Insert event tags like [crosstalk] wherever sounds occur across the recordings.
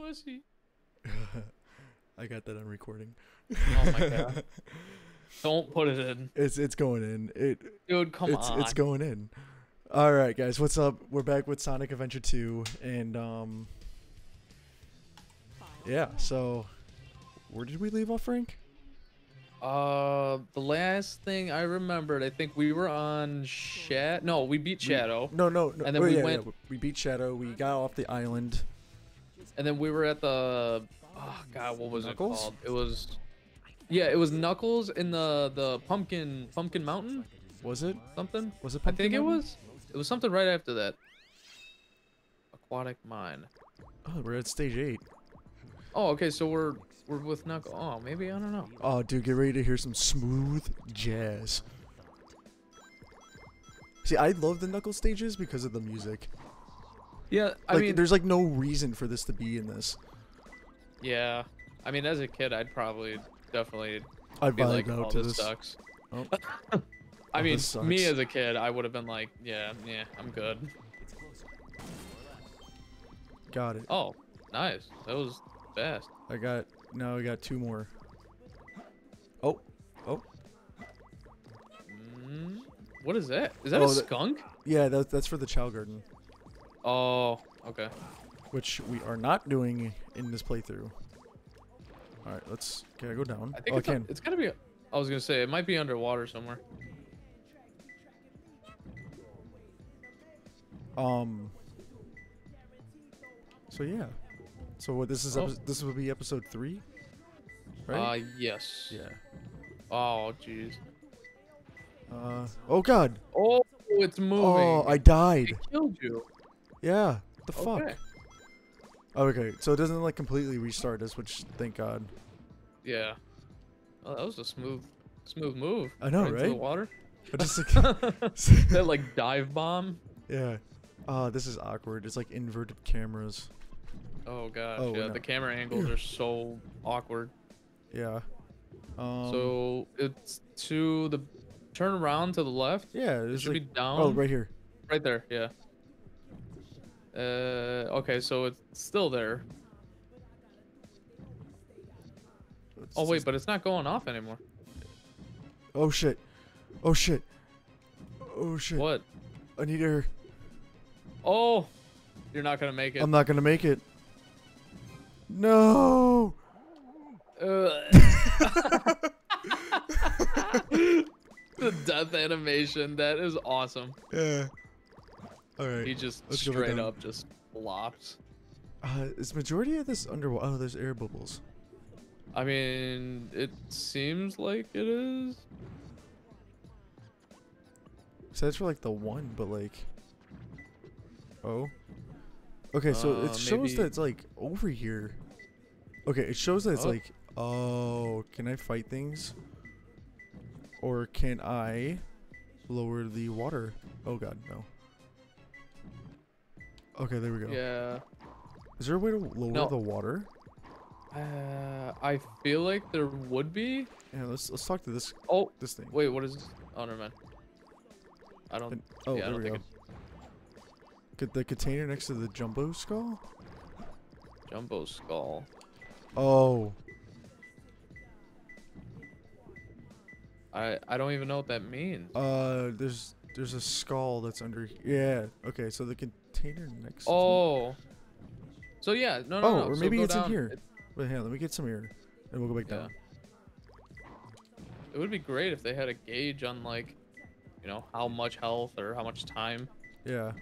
pussy. [laughs] I got that on recording. Oh my god. [laughs] Don't put it in. It's it's going in. It Dude, come it's on. it's going in. All right, guys, what's up? We're back with Sonic Adventure 2 and um Yeah, so where did we leave off, Frank? Uh, the last thing I remembered, I think we were on Shat. No, we beat Shadow, No, no, no. And then oh, we yeah, went- yeah, we beat Shadow. We got off the island. And then we were at the. Oh God, what was Knuckles? it called? It was. Yeah, it was Knuckles in the the pumpkin pumpkin mountain Was it? something. Was it I think Pumpkin it was. It was something right after that. Aquatic mine. Oh, we're at stage 8. Oh, okay. So we're we're with Knuckles. Oh, maybe I don't know. Oh, dude, get ready to hear some smooth jazz. See, I love the Knuckles stages because of the music. Yeah, I Like, mean, there's like no reason for this to be in this. yeah. I mean, as a kid, I'd probably definitely I'd be like, vibed "Oh, to this this. sucks." Oh. [laughs] I Oh, mean, this me as a kid, I would have been like, "Yeah, yeah, I'm good." Got it. Oh, nice. That was fast. I got now. I got two more. Oh, oh, Mm, what is that? Is that Oh, a that- skunk? yeah. That, that's for the Chao Garden, Oh, okay. which we are not doing in this playthrough. All right, let's. Can I go down? I think oh, it's, I a- can. it's gotta be. I was gonna say it might be underwater somewhere. Um. So yeah. So what? This is Oh. this will be episode three, Uh, yes. yeah. Oh, jeez. Uh. Oh God. Oh, it's moving. Oh, I died. It killed you. Yeah. The fuck. Okay. Oh, okay. So it doesn't like completely restart us, which thank God. Yeah. Oh, that was a smooth, smooth move. I know, right? into The water. I just like. [laughs] that like dive bomb. yeah. Oh, this is awkward. It's like inverted cameras. Oh gosh, Oh, yeah. no. The camera angles are so awkward. Yeah. Um, so it's to the turn around to the left. yeah, It should like be down. oh right here. right there. Yeah. Uh, okay, so it's still there. Oh wait, but it's not going off anymore. oh shit, oh shit, oh shit. What? I need air. Oh, you're not gonna make it. I'm not gonna make it. No. Uh, [laughs] [laughs] the death animation that is awesome. Yeah. All right. He just Let's straight up just flops. Uh, is majority of this underwater? Oh, there's air bubbles. I mean, it seems like it is. So that's for like the one, but like. Oh. Okay, so Uh, it shows maybe- that it's like over here. Okay, it shows that it's Oh. like. Oh, can I fight things? Or can I lower the water? Oh god, no. Okay, there we go. Yeah. Is there a way to lower No. the water? Uh, I feel like there would be. Yeah, let's let's talk to this Oh, this thing. wait, what is this? Oh, never mind. I don't. And- oh, yeah, I there don't we go. think Could the container next to the jumbo skull? Jumbo skull. Oh, I I don't even know what that means. uh, there's there's a skull that's under. Yeah. Okay, so the container next. to- Oh. So yeah, no, no, Oh, no. or maybe go it's in here. Wait, hang on, let me get some air, and we'll go back Yeah. down. it would be great if they had a gauge on like, you know, how much health or how much time. Yeah.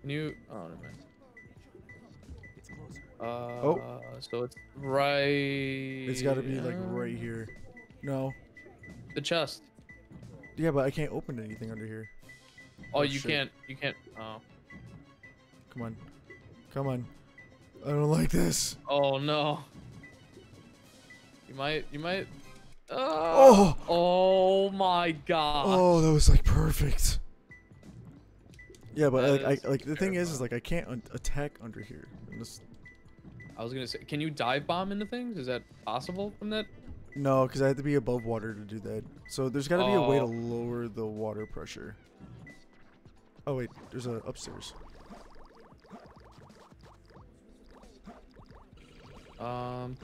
Can you? Oh, never mind. Uh, oh. so it's right. It's got to be like right here. No. The chest. Yeah, but I can't open anything under here. Oh, Oh, you shit. can't. You can't. Oh. Come on. Come on. I don't like this. Oh no. You might. You might. Oh. Oh. Oh my god. Oh, that was like perfect. Yeah, but That like, I, like the thing is, is like I can't un- attack under here. Just- I was gonna say, can you dive bomb into things? Is that possible from that? no, because I have to be above water to do that. So there's got to be a way to Oh. lower the water pressure. Oh wait, there's a upstairs. Um.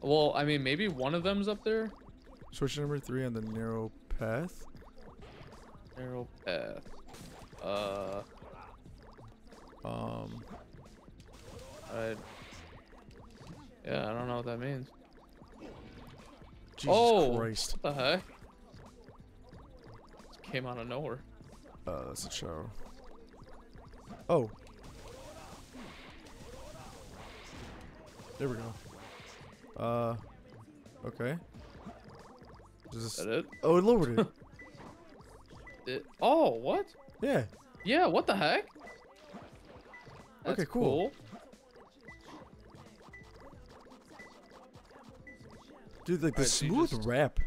Well, I mean, maybe one of them's up there. Switch to number three on the narrow path. Narrow path. Uh. Um, I. Yeah, I don't know what that means. Jesus Oh. Christ. What the heck? Just came out of nowhere. Uh, that's a show. Oh. There we go. Uh, okay. Is this, that it? oh, it lowered it. [laughs] it? Oh, what? yeah. Yeah, what the heck? Okay, That's cool. Dude, like the Alright, so smooth just- rap.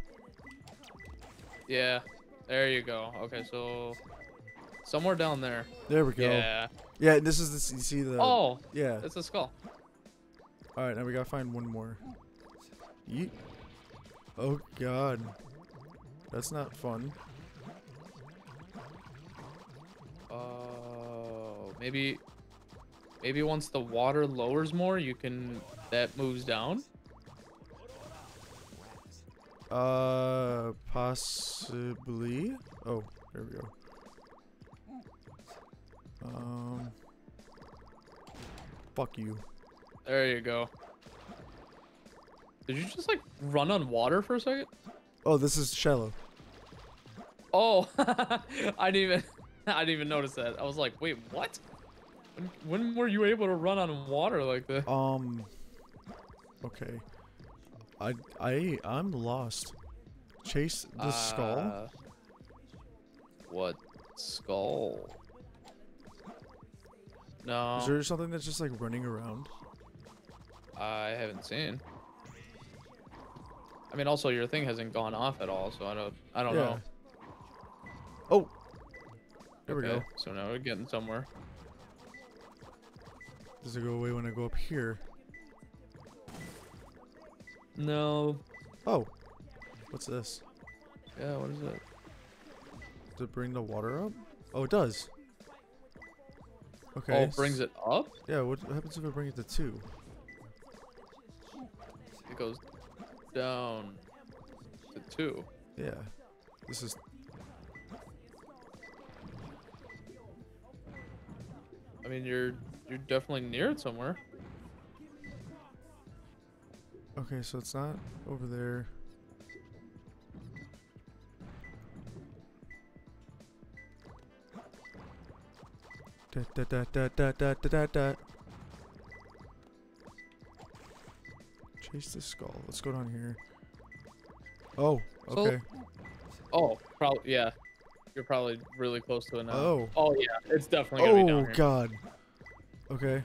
Yeah, there you go. Okay, so somewhere down there. There we go. Yeah. Yeah, this is the, you see the, Oh, yeah. it's a skull. Alright, now we gotta find one more. Yeet. Oh god. That's not fun. Oh, maybe, maybe once the water lowers more, you can that moves down. Uh, possibly. Oh, there we go. Um. Fuck you. There you go. Did you just like run on water for a second? Oh, this is shallow. Oh, [laughs] I didn't even, [laughs] I didn't even notice that. I was like, wait, what? When, when were you able to run on water like that? Um. Okay. I I I'm lost. Chase the skull. Uh, What skull? No, Is there something that's just like running around? I haven't seen. I mean, also your thing hasn't gone off at all, so I don't, I don't Yeah. know. Oh. There we go. So now we're getting somewhere. Does it go away when I go up here? No. Oh. What's this? Yeah. What is it? Does it bring the water up? Oh, it does. Okay. Oh, it brings it up. Yeah, what happens if I bring it to two? Goes down to two. Yeah. This is I mean, you're you're definitely near it somewhere. okay. So it's not over there. Da, da, da, da, da, da, da, da, Chase the skull. Let's go down here. Oh, So- okay. Oh, probably yeah. You're probably really close to it now. Oh. Oh yeah, it's definitely gonna be down Oh god. Okay.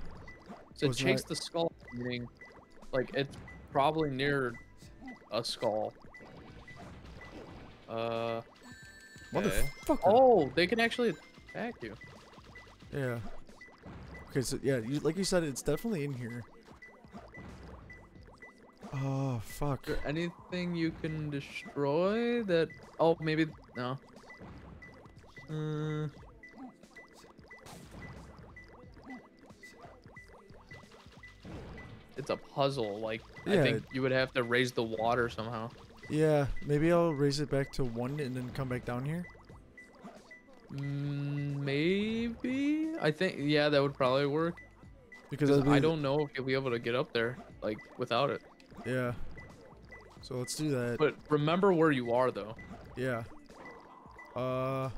So chase the skull, meaning like it's probably near a skull. Uh. Motherfucker. Oh, they can actually attack you. Yeah. Okay, so yeah, you, like you said, it's definitely in here. Oh fuck. Is there anything you can destroy that? Oh, maybe no. Uh, it's a puzzle. Like I think you would have to raise the water somehow. Yeah, maybe I'll raise it back to one and then come back down here. Mm, maybe. I think yeah, that would probably work. Because I, I don't know if you'll be able to get up there like without it. Yeah. So let's do that. But remember where you are though. yeah. Uh,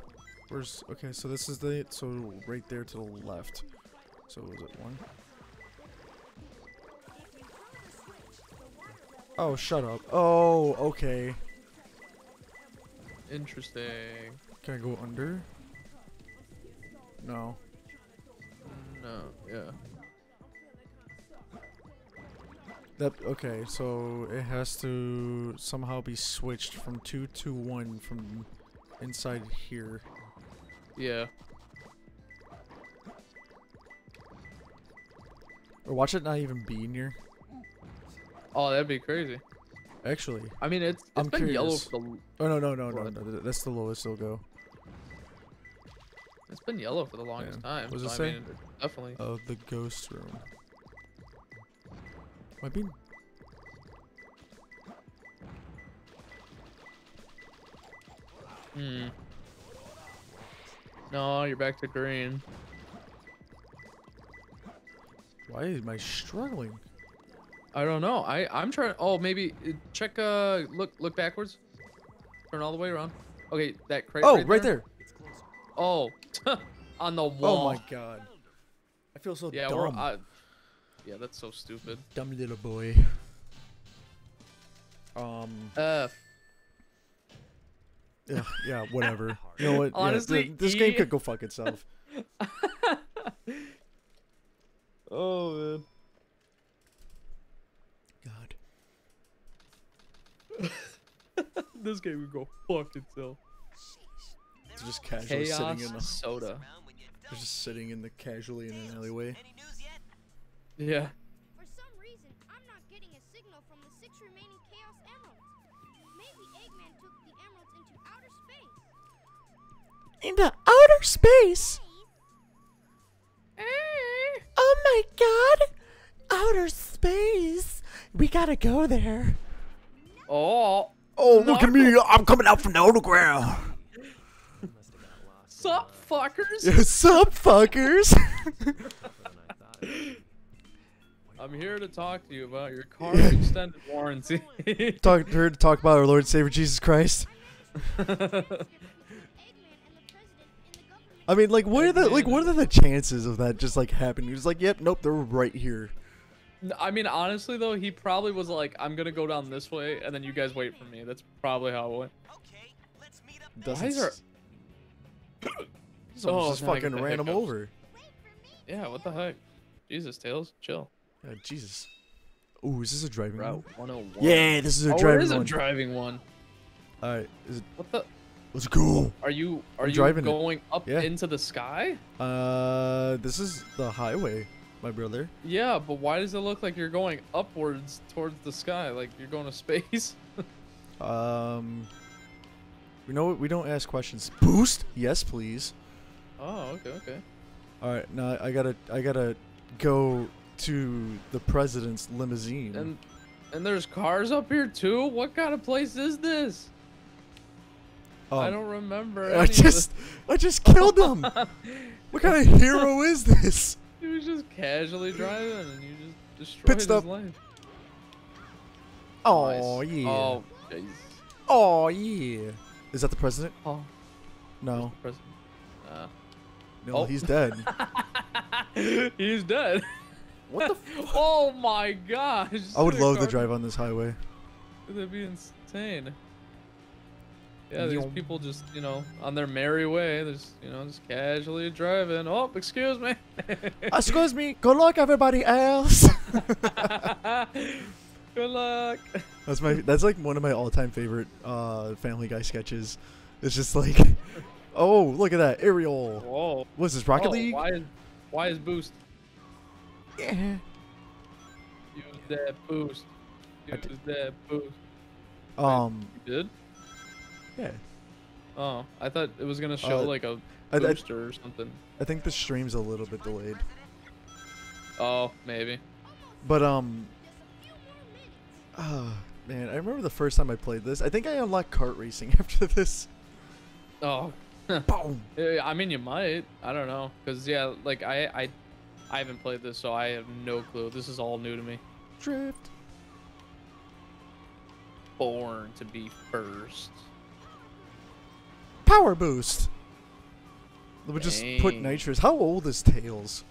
where's okay? So this is the so right there to the left. So was it one? Oh, shut up. Oh, okay. Interesting. Can I go under? No. No, yeah. That okay, so it has to somehow be switched from two to one from inside here. Yeah. Or watch it not even be here. Oh, that'd be crazy. Actually. I mean, it's it's I'm been yellow curious. for the Oh no no no no no. That's the lowest it'll go. it's been yellow for the longest time. What does so it I say? mean, definitely. Oh, the ghost room. I being Hmm. No, you're back to green. Why am I struggling? I don't know. I I'm trying. Oh, maybe uh, check. Uh, look look backwards. Turn all the way around. Okay, that crate. Oh, right, right there. there. Oh, [laughs] on the wall. Oh my god. I feel so Yeah, dumb. we're. Uh, yeah, that's so stupid. dumb little boy. Um. F. Yeah. Yeah. Whatever. [laughs] You know what? Yeah, Honestly, th- [laughs] [laughs] this game could go fuck itself. Oh man. God. this game would go fuck itself. It's just casually sitting in Chaos the. soda. They're just sitting in the casually in an alleyway. Yeah. For some reason, I'm not getting a signal from the six remaining Chaos Emeralds. Maybe Eggman took the emeralds into outer space. Into outer space. Oh my god! Outer space. We gotta go there. Oh. Oh, look at me! I'm coming out from the underground. Sup, fuckers? [laughs] What's up, fuckers? [laughs] I'm here to talk to you about your [laughs] car's extended warranty. [laughs] talk, heard to talk about our Lord and Savior Jesus Christ. Eggman and the president in the government. I mean, like, what are the like, what are the chances of that just like happening? He's like, yep, nope, they're right here. I mean, honestly though, he probably was like, "I'm gonna go down this way, and then you guys wait for me." That's probably how it went. Okay, let's meet up. Doesn't is there- [coughs] Someone Oh, just fucking ran him over. Yeah, what the heck? Jesus, Tails, chill. Yeah, Jesus. Ooh, is this a driving Route one? 101. Yeah, this is a oh, it driving is a one. driving one. All right, is it? What the? Let's go. Are you are I'm you driving it. going up Yeah. into the sky? Uh, this is the highway, my brother. Yeah, but why does it look like you're going upwards towards the sky, like you're going to space? [laughs] Um, we know we don't ask questions. Boost? Yes, please. oh, okay, okay. All right, now I gotta I gotta go to the president's limousine. And and there's cars up here too. What kind of place is this? I Um, don't remember. I just I just killed [laughs] him. what kind of hero is this? He was just casually driving, and you just destroyed his stop. life. Oh Nice. yeah. Oh. Oh yeah. Is that the president? Oh, No, president. Uh, no, Oh. he's dead. [laughs] he's dead. [laughs] What the? [laughs] F- oh my gosh. I would love to drive on this highway. That'd be insane. Yeah, these Yum. people just, you know, on their merry way, they're just, you know, just casually driving. Oh, excuse me. [laughs] Excuse me. Good luck, everybody else. [laughs] Good luck. That's my. That's like one of my all-time favorite uh, Family Guy sketches. It's just like, oh, look at that aerial. Whoa. What's this Rocket Oh, League? Why is, why is boost? Yeah. Use that boost. I Use that boost. Um. You did? Yeah. Oh, I thought it was gonna show Uh, like a booster or something. I think the stream's a little bit delayed, Oh, maybe. but um. Just a few more minutes. ah, man, I remember the first time I played this. I think I unlocked kart racing [laughs] after this. Oh, [laughs] Boom. I mean, you might. I don't know, cause yeah, like I, I, I haven't played this, so I have no clue. This is all new to me. Drift. Born to be first. Power boost. Let me just put nitrous. How old is Tails?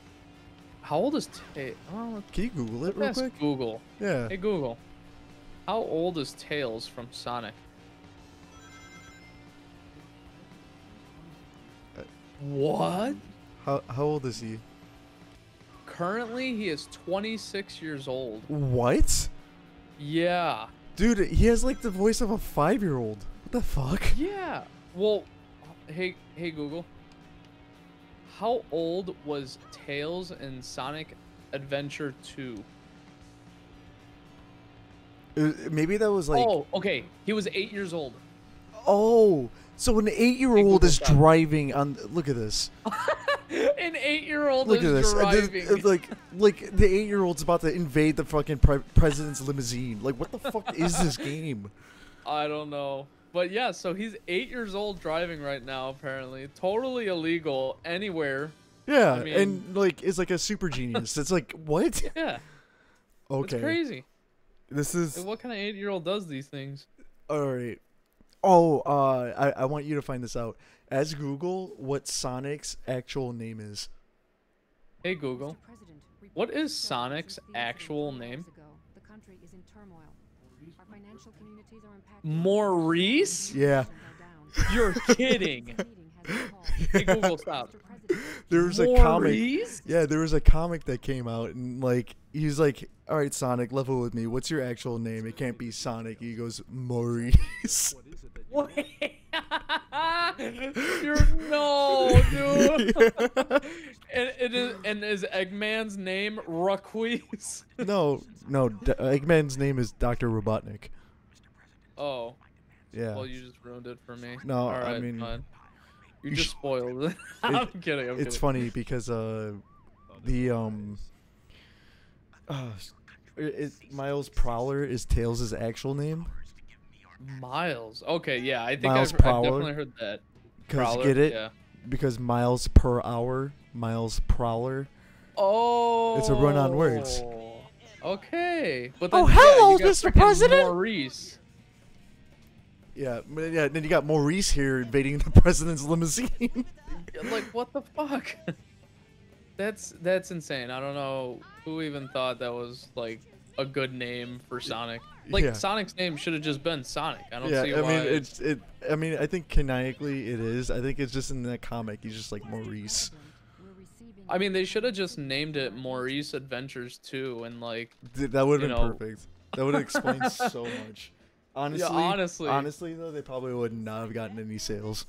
How old is Ta- Oh, Can you Google it real quick? Google. Yeah. Hey Google, how old is Tails from Sonic? Uh, What? How how old is he? Currently, he is 26 years old. What? Yeah. Dude, he has like the voice of a five-year-old. What the fuck? Yeah. Well, hey, hey Google. How old was Tails in Sonic Adventure 2? Uh, Maybe that was like oh, okay. He was eight years old. oh, so an eight-year-old is driving on. Look at this. [laughs] [laughs] An eight-year-old Look is at this. it's like, like the eight-year-old's about to invade the fucking pre- president's limousine. Like, what the fuck [laughs] is this game? I don't know. But yeah, so he's eight years old driving right now, apparently. Totally illegal anywhere. Yeah, I mean- and like, it's like a super genius. It's like, [laughs] what? Yeah. Okay, It's crazy. this is what kind of eight year old does these things? all right. Oh, uh, I I want you to find this out. As Google, what Sonic's actual name is. Hey, Google. What is Sonic's actual name? Maurice? Yeah. [laughs] You're kidding. Hey, Google, stop. There was a comic. Maurice? Yeah, there was a comic that came out, and like he's like, "All right, Sonic, level with me. What's your actual name? It can't be Sonic." He goes, "Maurice." Wait. [laughs] You're no, dude. [laughs] and it is and is Eggman's name Raquise? no, no. D- Eggman's name is Doctor Robotnik. Oh, Yeah. well, you just ruined it for me. No, All I mean, fine. You, you just spoiled [laughs] it. I'm kidding. I'm it's kidding. funny because uh, the um, uh, it, Miles Prowler is Tails' actual name. Miles. Okay, yeah, I think Miles I've, I've definitely heard that. Cause Prowler, get it Yeah. because miles per hour, Miles Prowler. Oh. It's a run on words. Okay. But Oh, then, yeah, hello, got Mr. President. Maurice. Yeah, yeah. Then you got Maurice here invading the [laughs] president's limousine. like what the fuck [laughs] that's that's insane i don't know who even thought that was like a good name for sonic like Yeah. sonic's name should have just been sonic i don't yeah, see I mean it's it. I mean, I think canonically it is. I think it's just in that comic. He's just like Maurice. i mean they should have just named it maurice adventures 2 and like Th- That would have been know- perfect. That would have explained [laughs] so much. Honestly, honestly. honestly though, they probably would not have gotten any sales.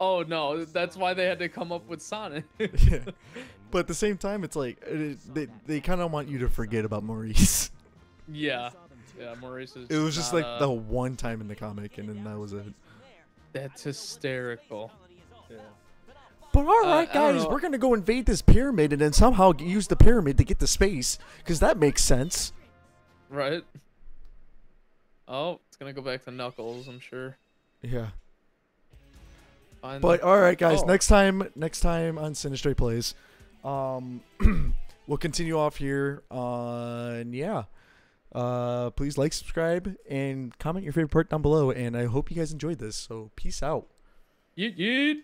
oh no that's why they had to come up with sonic [laughs] yeah. But at the same time, it's like it is, they they kind of want you to forget about Maurice. yeah [laughs] yeah maurice is It was just like uh, the one time in the comic, and then that was it. that's hysterical But all Uh, right, I don't guys, we're gonna go invade this pyramid and then somehow use the pyramid to get to space, because that makes sense. right oh it's gonna go back to knuckles i'm sure Yeah. Find But all right, guys. Oh. Next time, next time on Sinistre Plays, um, [clears throat] we'll continue off here. Uh, and yeah, uh, please like, subscribe, and comment your favorite part down below. And I hope you guys enjoyed this. So peace out, yeet yeet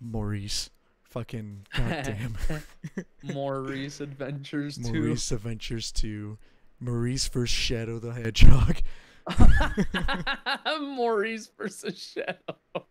Maurice. Fucking goddamn, [laughs] Maurice Adventures 2. Maurice Adventures Two, Maurice vs Shadow the Hedgehog. [laughs] Maurice versus Shadow.